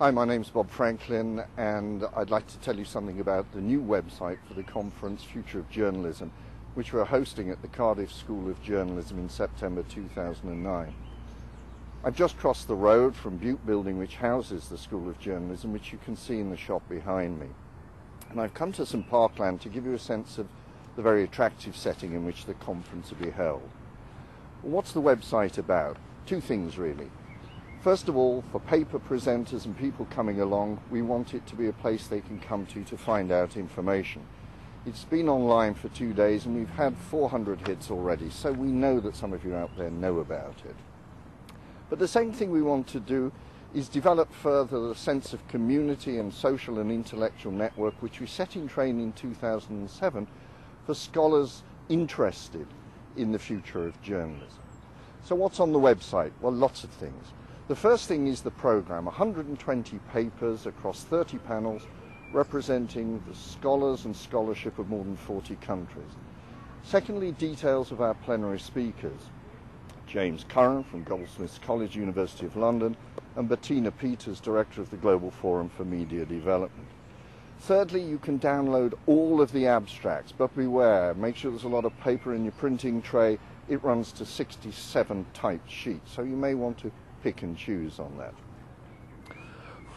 Hi, my name's Bob Franklin, and I'd like to tell you something about the new website for the conference Future of Journalism, which we're hosting at the Cardiff School of Journalism in September 2009. I've just crossed the road from Bute Building, which houses the School of Journalism, which you can see in the shop behind me. And I've come to some parkland to give you a sense of the very attractive setting in which the conference will be held. What's the website about? Two things really. First of all, for paper presenters and people coming along, we want it to be a place they can come to to find out information. It's been online for two days and we've had 400 hits already, so we know that some of you out there know about it. But the same thing we want to do is develop further the sense of community and social and intellectual network which we set in train in 2007 for scholars interested in the future of journalism. So what's on the website? Well, lots of things. The first thing is the program, 120 papers across 30 panels representing the scholars and scholarship of more than 40 countries. Secondly, details of our plenary speakers. James Curran from Goldsmiths College, University of London, and Bettina Peters, Director of the Global Forum for Media Development. Thirdly, you can download all of the abstracts, but beware, make sure there's a lot of paper in your printing tray. It runs to 67 typed sheets, so you may want to pick and choose on that.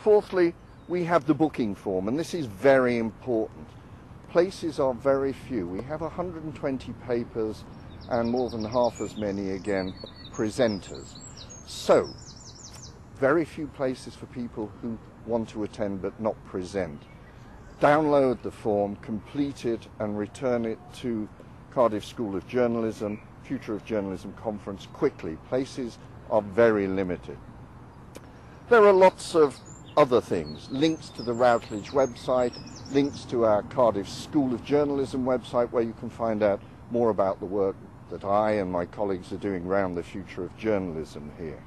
Fourthly, we have the booking form, and this is very important. Places are very few. We have 120 papers and more than half as many, again, presenters. So, very few places for people who want to attend but not present. Download the form, complete it, and return it to Cardiff School of Journalism, Future of Journalism Conference quickly. Places are very limited. There are lots of other things, links to the Routledge website, links to our Cardiff School of Journalism website where you can find out more about the work that I and my colleagues are doing around the future of journalism here.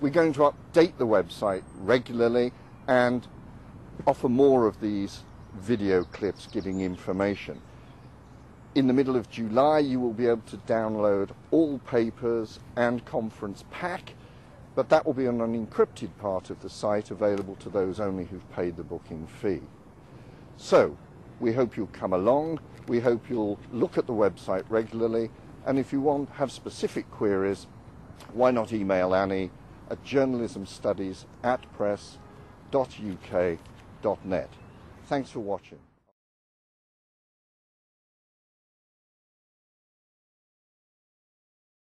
We're going to update the website regularly and offer more of these video clips giving information. In the middle of July, you will be able to download all papers and conference pack, but that will be on an encrypted part of the site available to those only who've paid the booking fee. So, we hope you'll come along. We hope you'll look at the website regularly. And if you want have specific queries, why not email Annie at journalismstudies at press.uk.net. Thanks for watching.